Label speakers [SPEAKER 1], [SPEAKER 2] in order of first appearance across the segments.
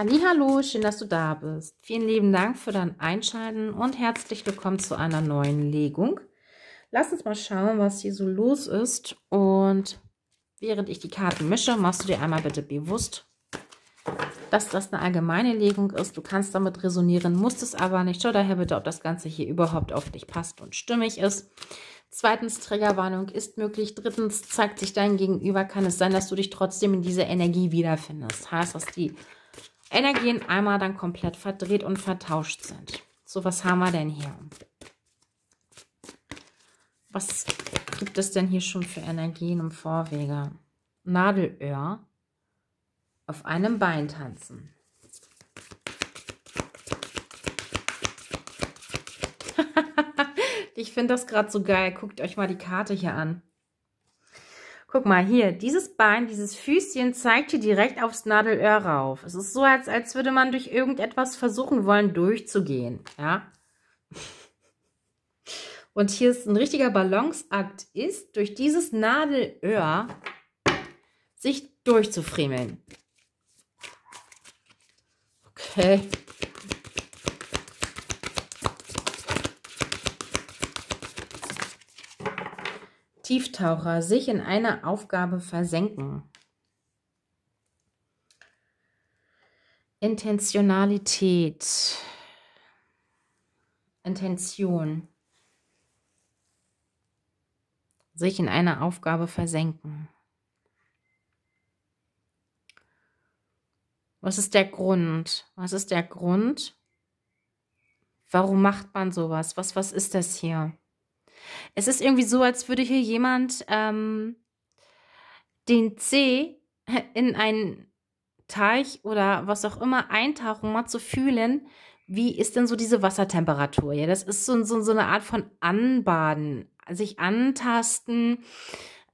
[SPEAKER 1] Hallo, schön, dass du da bist. Vielen lieben Dank für dein Einschalten und herzlich willkommen zu einer neuen Legung. Lass uns mal schauen, was hier so los ist. Und während ich die Karten mische, machst du dir einmal bitte bewusst, dass das eine allgemeine Legung ist. Du kannst damit resonieren, musst es aber nicht. Schau daher bitte, ob das Ganze hier überhaupt auf dich passt und stimmig ist. Zweitens, Triggerwarnung ist möglich. Drittens, zeigt sich dein Gegenüber, kann es sein, dass du dich trotzdem in dieser Energie wiederfindest. Heißt, dass die Energien einmal dann komplett verdreht und vertauscht sind. So, was haben wir denn hier? Was gibt es denn hier schon für Energien im Vorwege? Nadelöhr auf einem Bein tanzen. ich finde das gerade so geil. Guckt euch mal die Karte hier an. Guck mal hier, dieses Bein, dieses Füßchen zeigt hier direkt aufs Nadelöhr rauf. Es ist so, als, als würde man durch irgendetwas versuchen wollen, durchzugehen. Ja. Und hier ist ein richtiger Balanceakt, ist durch dieses Nadelöhr sich durchzufriemeln. Okay. Tieftaucher sich in eine Aufgabe versenken. Intentionalität. Intention. Sich in eine Aufgabe versenken. Was ist der Grund? Was ist der Grund? Warum macht man sowas? Was, was ist das hier? Es ist irgendwie so, als würde hier jemand ähm, den C in einen Teich oder was auch immer eintauchen, um mal zu fühlen, wie ist denn so diese Wassertemperatur? Ja, das ist so, so, so eine Art von Anbaden, sich antasten,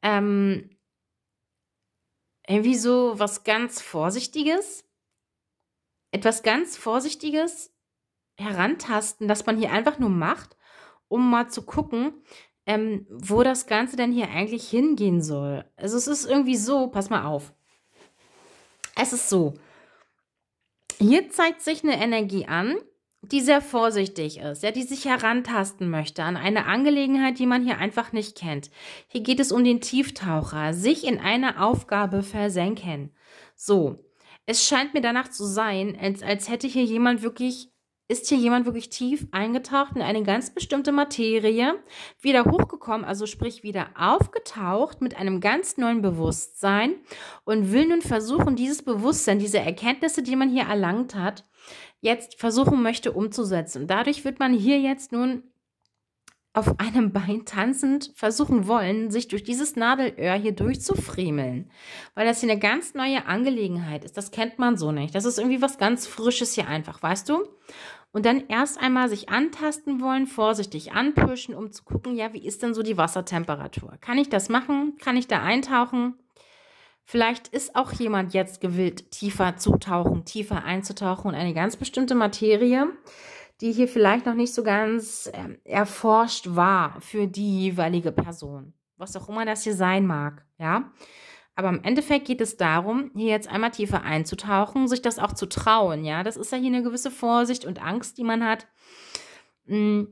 [SPEAKER 1] ähm, irgendwie so was ganz Vorsichtiges, etwas ganz Vorsichtiges herantasten, dass man hier einfach nur macht um mal zu gucken, ähm, wo das Ganze denn hier eigentlich hingehen soll. Also es ist irgendwie so, pass mal auf. Es ist so. Hier zeigt sich eine Energie an, die sehr vorsichtig ist, ja, die sich herantasten möchte an eine Angelegenheit, die man hier einfach nicht kennt. Hier geht es um den Tieftaucher, sich in eine Aufgabe versenken. So, es scheint mir danach zu sein, als, als hätte hier jemand wirklich ist hier jemand wirklich tief eingetaucht in eine ganz bestimmte Materie, wieder hochgekommen, also sprich wieder aufgetaucht mit einem ganz neuen Bewusstsein und will nun versuchen, dieses Bewusstsein, diese Erkenntnisse, die man hier erlangt hat, jetzt versuchen möchte umzusetzen. Dadurch wird man hier jetzt nun auf einem Bein tanzend versuchen wollen, sich durch dieses Nadelöhr hier durchzufriemeln. Weil das hier eine ganz neue Angelegenheit ist. Das kennt man so nicht. Das ist irgendwie was ganz Frisches hier einfach, weißt du? Und dann erst einmal sich antasten wollen, vorsichtig anpirschen, um zu gucken, ja, wie ist denn so die Wassertemperatur? Kann ich das machen? Kann ich da eintauchen? Vielleicht ist auch jemand jetzt gewillt, tiefer zu tauchen, tiefer einzutauchen und eine ganz bestimmte Materie die hier vielleicht noch nicht so ganz äh, erforscht war für die jeweilige Person. Was auch immer das hier sein mag, ja. Aber im Endeffekt geht es darum, hier jetzt einmal tiefer einzutauchen, sich das auch zu trauen, ja. Das ist ja hier eine gewisse Vorsicht und Angst, die man hat. Mm,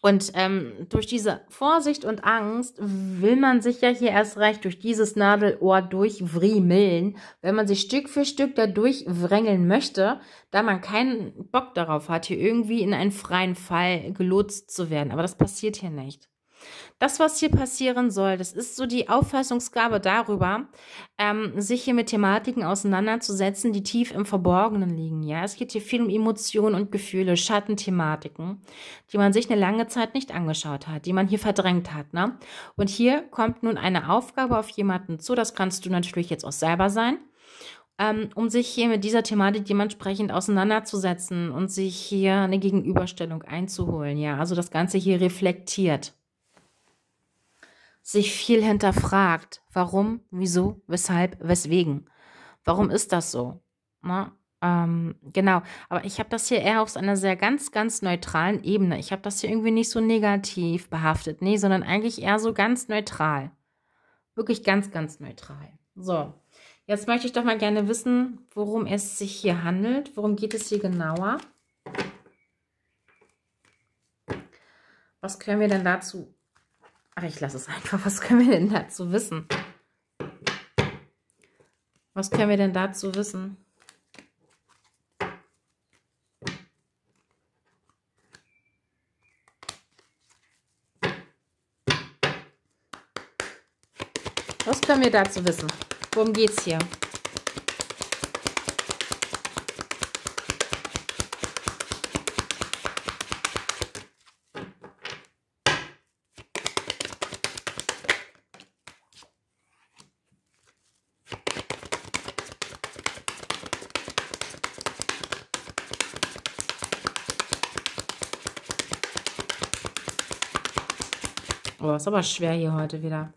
[SPEAKER 1] und ähm, durch diese Vorsicht und Angst will man sich ja hier erst recht durch dieses Nadelohr durchwriemeln, wenn man sich Stück für Stück da durchwrängeln möchte, da man keinen Bock darauf hat, hier irgendwie in einen freien Fall gelotst zu werden. Aber das passiert hier nicht. Das, was hier passieren soll, das ist so die Auffassungsgabe darüber, ähm, sich hier mit Thematiken auseinanderzusetzen, die tief im Verborgenen liegen. Ja, es geht hier viel um Emotionen und Gefühle, Schattenthematiken, die man sich eine lange Zeit nicht angeschaut hat, die man hier verdrängt hat. Ne? Und hier kommt nun eine Aufgabe auf jemanden zu. Das kannst du natürlich jetzt auch selber sein ähm, um sich hier mit dieser Thematik dementsprechend auseinanderzusetzen und sich hier eine Gegenüberstellung einzuholen. Ja, also das Ganze hier reflektiert sich viel hinterfragt. Warum, wieso, weshalb, weswegen. Warum ist das so? Na, ähm, genau, aber ich habe das hier eher auf einer sehr ganz, ganz neutralen Ebene. Ich habe das hier irgendwie nicht so negativ behaftet, nee, sondern eigentlich eher so ganz neutral. Wirklich ganz, ganz neutral. So, Jetzt möchte ich doch mal gerne wissen, worum es sich hier handelt. Worum geht es hier genauer? Was können wir denn dazu... Ach, ich lasse es einfach. Was können wir denn dazu wissen? Was können wir denn dazu wissen? Was können wir dazu wissen? Worum geht's hier? Ist aber schwer hier heute wieder.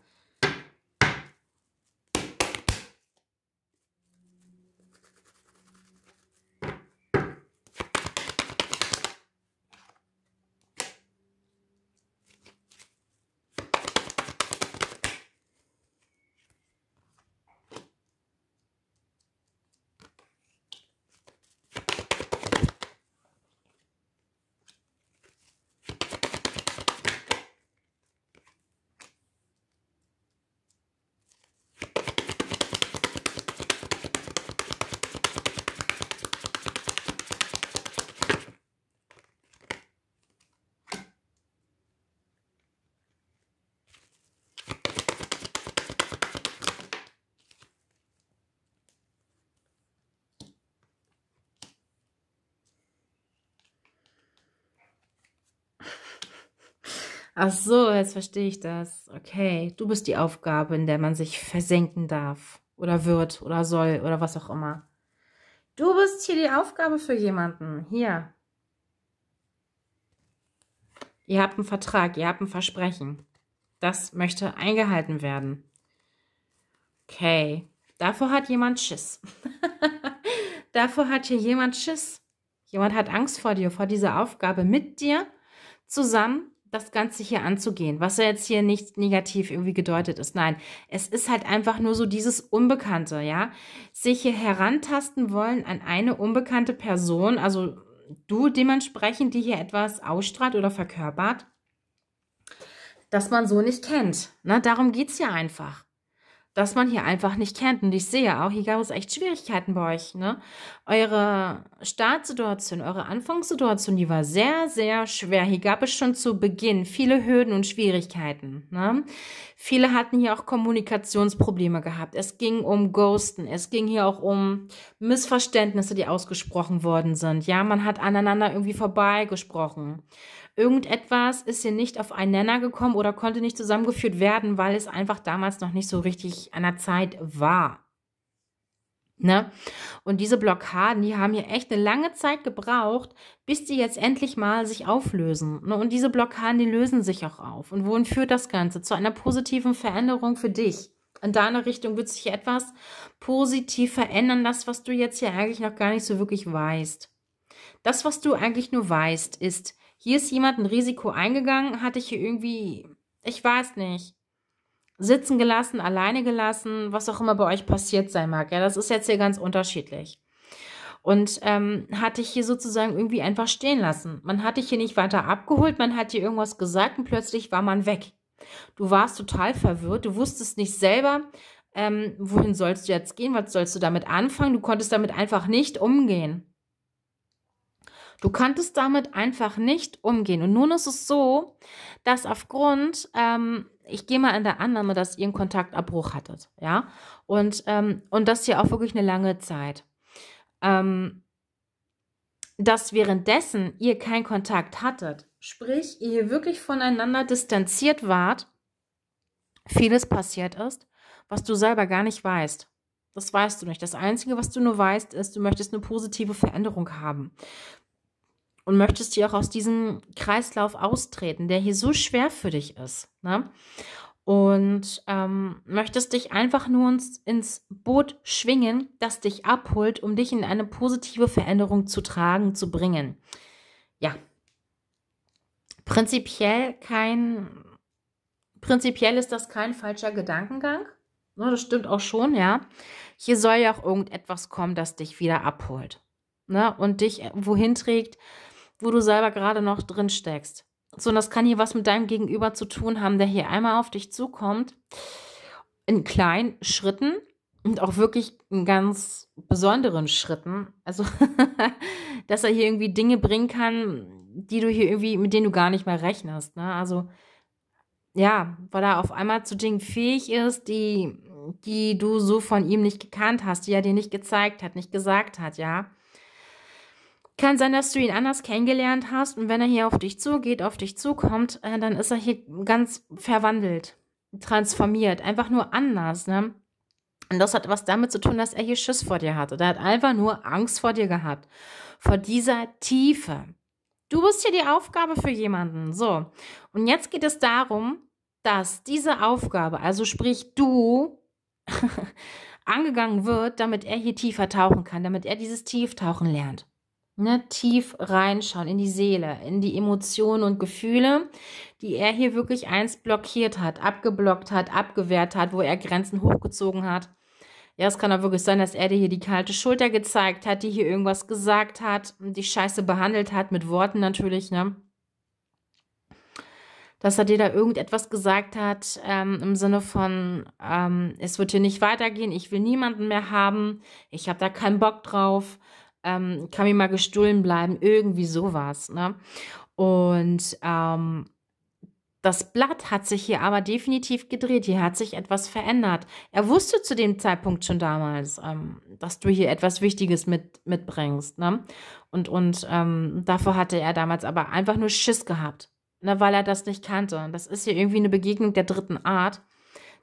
[SPEAKER 1] Ach so, jetzt verstehe ich das. Okay, du bist die Aufgabe, in der man sich versenken darf oder wird oder soll oder was auch immer. Du bist hier die Aufgabe für jemanden. Hier. Ihr habt einen Vertrag, ihr habt ein Versprechen. Das möchte eingehalten werden. Okay, davor hat jemand Schiss. davor hat hier jemand Schiss. Jemand hat Angst vor dir, vor dieser Aufgabe mit dir zusammen das Ganze hier anzugehen, was ja jetzt hier nicht negativ irgendwie gedeutet ist. Nein, es ist halt einfach nur so dieses Unbekannte, ja. Sich hier herantasten wollen an eine unbekannte Person, also du dementsprechend, die hier etwas ausstrahlt oder verkörpert, das man so nicht kennt. Ne? Darum geht es ja einfach das man hier einfach nicht kennt. Und ich sehe auch, hier gab es echt Schwierigkeiten bei euch. Ne? Eure Startsituation, eure Anfangssituation, die war sehr, sehr schwer. Hier gab es schon zu Beginn viele Hürden und Schwierigkeiten. Ne? Viele hatten hier auch Kommunikationsprobleme gehabt. Es ging um Ghosten. Es ging hier auch um Missverständnisse, die ausgesprochen worden sind. Ja, man hat aneinander irgendwie vorbeigesprochen. Irgendetwas ist hier nicht auf einen Nenner gekommen oder konnte nicht zusammengeführt werden, weil es einfach damals noch nicht so richtig an der Zeit war. Ne? Und diese Blockaden, die haben hier echt eine lange Zeit gebraucht, bis die jetzt endlich mal sich auflösen. Ne? Und diese Blockaden, die lösen sich auch auf. Und wohin führt das Ganze? Zu einer positiven Veränderung für dich. In deiner Richtung wird sich etwas positiv verändern, das, was du jetzt hier eigentlich noch gar nicht so wirklich weißt. Das, was du eigentlich nur weißt, ist, hier ist jemand ein Risiko eingegangen, hatte ich hier irgendwie, ich weiß nicht, sitzen gelassen, alleine gelassen, was auch immer bei euch passiert sein mag. Ja, das ist jetzt hier ganz unterschiedlich. Und ähm, hatte ich hier sozusagen irgendwie einfach stehen lassen. Man hatte hier nicht weiter abgeholt, man hat hier irgendwas gesagt und plötzlich war man weg. Du warst total verwirrt, du wusstest nicht selber, ähm, wohin sollst du jetzt gehen, was sollst du damit anfangen, du konntest damit einfach nicht umgehen. Du konntest damit einfach nicht umgehen. Und nun ist es so, dass aufgrund, ähm, ich gehe mal in der Annahme, dass ihr einen Kontaktabbruch hattet, ja, und, ähm, und das hier auch wirklich eine lange Zeit. Ähm, dass währenddessen ihr keinen Kontakt hattet, sprich, ihr hier wirklich voneinander distanziert wart, vieles passiert ist, was du selber gar nicht weißt. Das weißt du nicht. Das Einzige, was du nur weißt, ist, du möchtest eine positive Veränderung haben und möchtest hier auch aus diesem Kreislauf austreten, der hier so schwer für dich ist. Ne? Und ähm, möchtest dich einfach nur ins, ins Boot schwingen, das dich abholt, um dich in eine positive Veränderung zu tragen, zu bringen. Ja. Prinzipiell kein, prinzipiell ist das kein falscher Gedankengang. Ne, das stimmt auch schon, ja. Hier soll ja auch irgendetwas kommen, das dich wieder abholt. Ne? Und dich wohin trägt, wo du selber gerade noch drin steckst. So, und das kann hier was mit deinem Gegenüber zu tun haben, der hier einmal auf dich zukommt, in kleinen Schritten und auch wirklich in ganz besonderen Schritten. Also, dass er hier irgendwie Dinge bringen kann, die du hier irgendwie, mit denen du gar nicht mehr rechnest. Ne? Also, ja, weil er auf einmal zu Dingen fähig ist, die, die du so von ihm nicht gekannt hast, die er dir nicht gezeigt hat, nicht gesagt hat, ja. Kann sein, dass du ihn anders kennengelernt hast und wenn er hier auf dich zugeht, auf dich zukommt, äh, dann ist er hier ganz verwandelt, transformiert, einfach nur anders, ne? Und das hat was damit zu tun, dass er hier Schiss vor dir hatte. Er hat einfach nur Angst vor dir gehabt. Vor dieser Tiefe. Du bist hier die Aufgabe für jemanden. So. Und jetzt geht es darum, dass diese Aufgabe, also sprich du, angegangen wird, damit er hier tiefer tauchen kann, damit er dieses Tieftauchen lernt. Ne, tief reinschauen in die Seele, in die Emotionen und Gefühle, die er hier wirklich einst blockiert hat, abgeblockt hat, abgewehrt hat, wo er Grenzen hochgezogen hat. Ja, es kann auch wirklich sein, dass er dir hier die kalte Schulter gezeigt hat, die hier irgendwas gesagt hat, die Scheiße behandelt hat, mit Worten natürlich, ne? Dass er dir da irgendetwas gesagt hat, ähm, im Sinne von, ähm, es wird hier nicht weitergehen, ich will niemanden mehr haben, ich habe da keinen Bock drauf ähm, kann mir mal gestohlen bleiben, irgendwie sowas. Ne? Und ähm, das Blatt hat sich hier aber definitiv gedreht. Hier hat sich etwas verändert. Er wusste zu dem Zeitpunkt schon damals, ähm, dass du hier etwas Wichtiges mit, mitbringst. Ne? Und, und ähm, davor hatte er damals aber einfach nur Schiss gehabt, ne? weil er das nicht kannte. Das ist hier irgendwie eine Begegnung der dritten Art,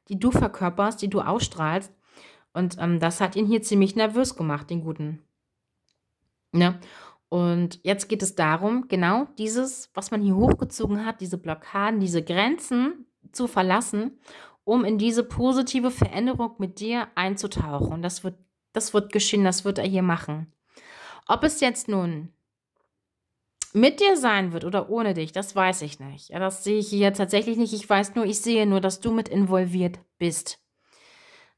[SPEAKER 1] die du verkörperst, die du ausstrahlst. Und ähm, das hat ihn hier ziemlich nervös gemacht, den Guten. Ne? Und jetzt geht es darum, genau dieses, was man hier hochgezogen hat, diese Blockaden, diese Grenzen zu verlassen, um in diese positive Veränderung mit dir einzutauchen. Und das wird, das wird geschehen, das wird er hier machen. Ob es jetzt nun mit dir sein wird oder ohne dich, das weiß ich nicht. Ja, das sehe ich hier tatsächlich nicht. Ich weiß nur, ich sehe nur, dass du mit involviert bist.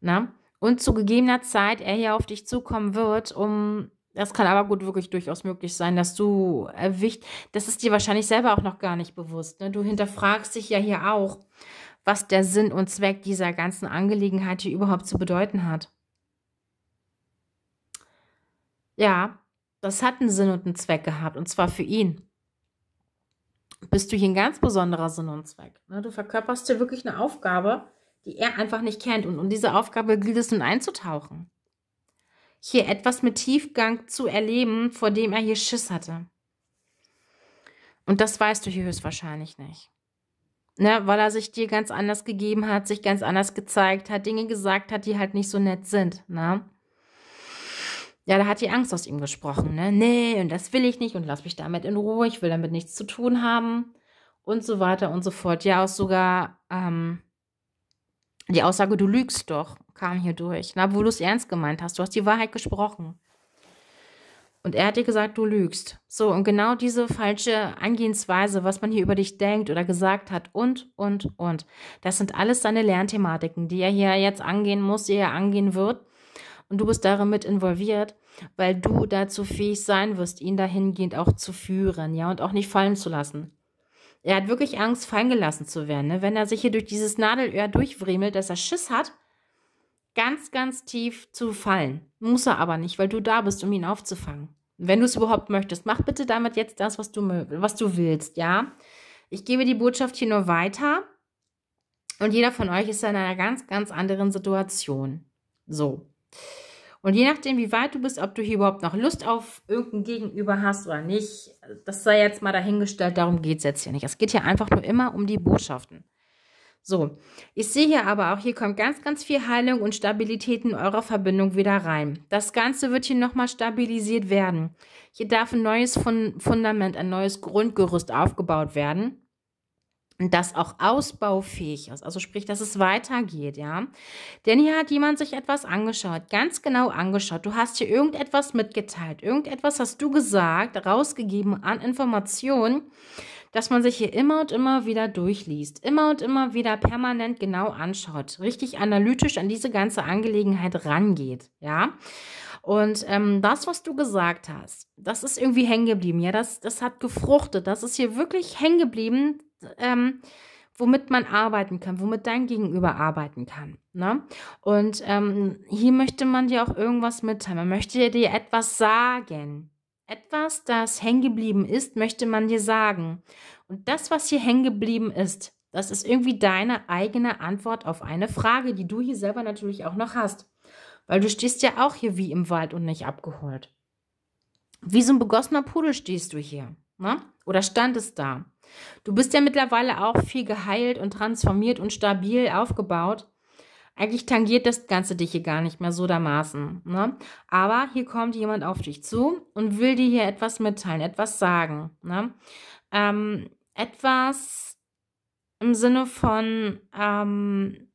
[SPEAKER 1] Na? Und zu gegebener Zeit er hier auf dich zukommen wird, um das kann aber gut wirklich durchaus möglich sein, dass du erwischt, das ist dir wahrscheinlich selber auch noch gar nicht bewusst. Ne? Du hinterfragst dich ja hier auch, was der Sinn und Zweck dieser ganzen Angelegenheit hier überhaupt zu bedeuten hat. Ja, das hat einen Sinn und einen Zweck gehabt, und zwar für ihn. Bist du hier ein ganz besonderer Sinn und Zweck. Ne? Du verkörperst hier wirklich eine Aufgabe, die er einfach nicht kennt. Und um diese Aufgabe gilt es nun einzutauchen hier etwas mit Tiefgang zu erleben, vor dem er hier Schiss hatte. Und das weißt du hier höchstwahrscheinlich nicht. Ne, weil er sich dir ganz anders gegeben hat, sich ganz anders gezeigt hat, Dinge gesagt hat, die halt nicht so nett sind. Ne? Ja, da hat die Angst aus ihm gesprochen. Ne? Nee, und das will ich nicht und lass mich damit in Ruhe, ich will damit nichts zu tun haben und so weiter und so fort. Ja, auch sogar ähm, die Aussage, du lügst doch, kam hier durch. Na, wo du es ernst gemeint hast. Du hast die Wahrheit gesprochen. Und er hat dir gesagt, du lügst. So, und genau diese falsche Angehensweise, was man hier über dich denkt oder gesagt hat und, und, und. Das sind alles seine Lernthematiken, die er hier jetzt angehen muss, die er angehen wird. Und du bist darin mit involviert, weil du dazu fähig sein wirst, ihn dahingehend auch zu führen, ja, und auch nicht fallen zu lassen. Er hat wirklich Angst, fallen gelassen zu werden. Ne? Wenn er sich hier durch dieses Nadelöhr durchwriemelt, dass er Schiss hat, ganz, ganz tief zu fallen. Muss er aber nicht, weil du da bist, um ihn aufzufangen. Wenn du es überhaupt möchtest, mach bitte damit jetzt das, was du, was du willst, ja? Ich gebe die Botschaft hier nur weiter. Und jeder von euch ist in einer ganz, ganz anderen Situation. So. Und je nachdem, wie weit du bist, ob du hier überhaupt noch Lust auf irgendein Gegenüber hast oder nicht, das sei jetzt mal dahingestellt, darum geht es jetzt hier nicht. Es geht hier einfach nur immer um die Botschaften. So, ich sehe hier aber auch, hier kommt ganz, ganz viel Heilung und Stabilität in eurer Verbindung wieder rein. Das Ganze wird hier nochmal stabilisiert werden. Hier darf ein neues Fundament, ein neues Grundgerüst aufgebaut werden das auch ausbaufähig ist. Also sprich, dass es weitergeht, ja. Denn hier hat jemand sich etwas angeschaut, ganz genau angeschaut. Du hast hier irgendetwas mitgeteilt, irgendetwas hast du gesagt, rausgegeben an Informationen, dass man sich hier immer und immer wieder durchliest, immer und immer wieder permanent genau anschaut, richtig analytisch an diese ganze Angelegenheit rangeht, ja. Und ähm, das, was du gesagt hast, das ist irgendwie hängen geblieben. Ja, das, das hat gefruchtet. Das ist hier wirklich hängen geblieben, ähm, womit man arbeiten kann, womit dein Gegenüber arbeiten kann. Ne? Und ähm, hier möchte man dir auch irgendwas mitteilen. Man möchte dir etwas sagen. Etwas, das hängen geblieben ist, möchte man dir sagen. Und das, was hier hängen geblieben ist, das ist irgendwie deine eigene Antwort auf eine Frage, die du hier selber natürlich auch noch hast. Weil du stehst ja auch hier wie im Wald und nicht abgeholt. Wie so ein begossener Pudel stehst du hier. Ne? Oder standest da. Du bist ja mittlerweile auch viel geheilt und transformiert und stabil aufgebaut. Eigentlich tangiert das Ganze dich hier gar nicht mehr so dermaßen. Ne? Aber hier kommt jemand auf dich zu und will dir hier etwas mitteilen, etwas sagen. Ne? Ähm, etwas im Sinne von, ähm,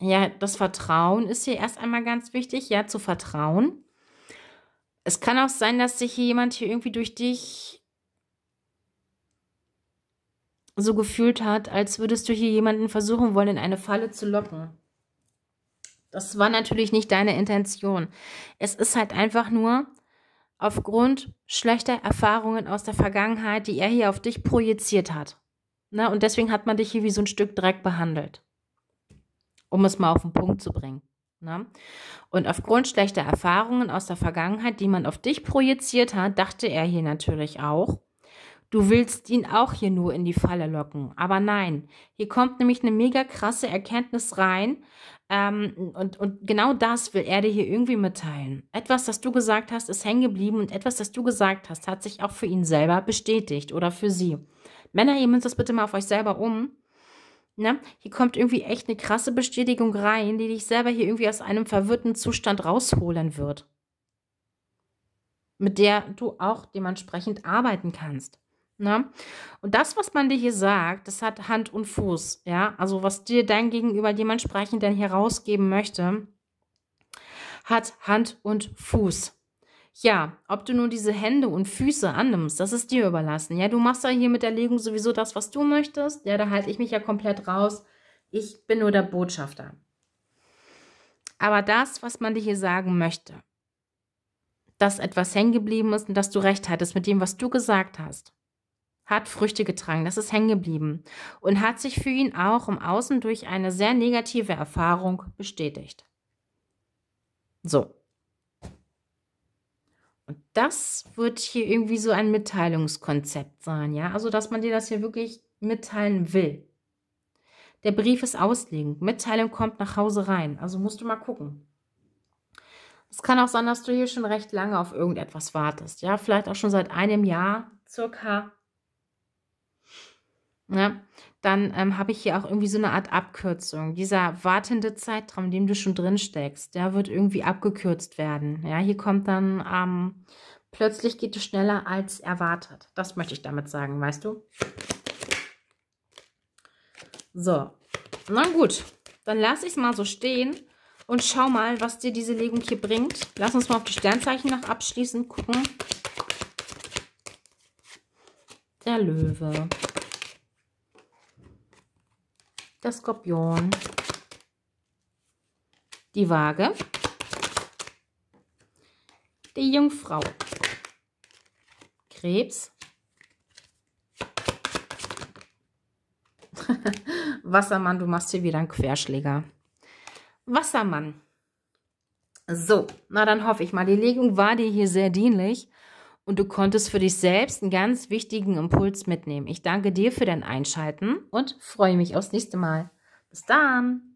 [SPEAKER 1] ja, das Vertrauen ist hier erst einmal ganz wichtig, ja, zu vertrauen. Es kann auch sein, dass sich hier jemand hier irgendwie durch dich so gefühlt hat, als würdest du hier jemanden versuchen wollen, in eine Falle zu locken. Das war natürlich nicht deine Intention. Es ist halt einfach nur aufgrund schlechter Erfahrungen aus der Vergangenheit, die er hier auf dich projiziert hat. Na, und deswegen hat man dich hier wie so ein Stück Dreck behandelt. Um es mal auf den Punkt zu bringen. Na? Und aufgrund schlechter Erfahrungen aus der Vergangenheit, die man auf dich projiziert hat, dachte er hier natürlich auch, Du willst ihn auch hier nur in die Falle locken. Aber nein, hier kommt nämlich eine mega krasse Erkenntnis rein. Ähm, und, und genau das will er dir hier irgendwie mitteilen. Etwas, das du gesagt hast, ist hängen geblieben und etwas, das du gesagt hast, hat sich auch für ihn selber bestätigt oder für sie. Männer, ihr müsst das bitte mal auf euch selber um. Ne? Hier kommt irgendwie echt eine krasse Bestätigung rein, die dich selber hier irgendwie aus einem verwirrten Zustand rausholen wird. Mit der du auch dementsprechend arbeiten kannst. Ne? Und das, was man dir hier sagt, das hat Hand und Fuß, ja. Also was dir dein Gegenüber dementsprechend dann hier rausgeben möchte, hat Hand und Fuß. Ja, ob du nun diese Hände und Füße annimmst, das ist dir überlassen. Ja, du machst ja hier mit der Legung sowieso das, was du möchtest. Ja, da halte ich mich ja komplett raus. Ich bin nur der Botschafter. Aber das, was man dir hier sagen möchte, dass etwas hängen geblieben ist und dass du recht hattest mit dem, was du gesagt hast, hat Früchte getragen, das ist hängen geblieben und hat sich für ihn auch im Außen durch eine sehr negative Erfahrung bestätigt. So. Und das wird hier irgendwie so ein Mitteilungskonzept sein, ja? Also, dass man dir das hier wirklich mitteilen will. Der Brief ist auslegend. Mitteilung kommt nach Hause rein. Also musst du mal gucken. Es kann auch sein, dass du hier schon recht lange auf irgendetwas wartest. Ja, vielleicht auch schon seit einem Jahr circa ja, dann ähm, habe ich hier auch irgendwie so eine Art Abkürzung. Dieser wartende Zeitraum, in dem du schon drin steckst, der wird irgendwie abgekürzt werden. Ja, hier kommt dann ähm, plötzlich geht es schneller als erwartet. Das möchte ich damit sagen, weißt du? So, na gut, dann lasse ich es mal so stehen und schau mal, was dir diese Legung hier bringt. Lass uns mal auf die Sternzeichen noch abschließend gucken. Der Löwe der Skorpion, die Waage, die Jungfrau, Krebs, Wassermann, du machst hier wieder einen Querschläger. Wassermann. So, na dann hoffe ich mal, die Legung war dir hier sehr dienlich und du konntest für dich selbst einen ganz wichtigen Impuls mitnehmen. Ich danke dir für dein Einschalten und freue mich aufs nächste Mal. Bis dann!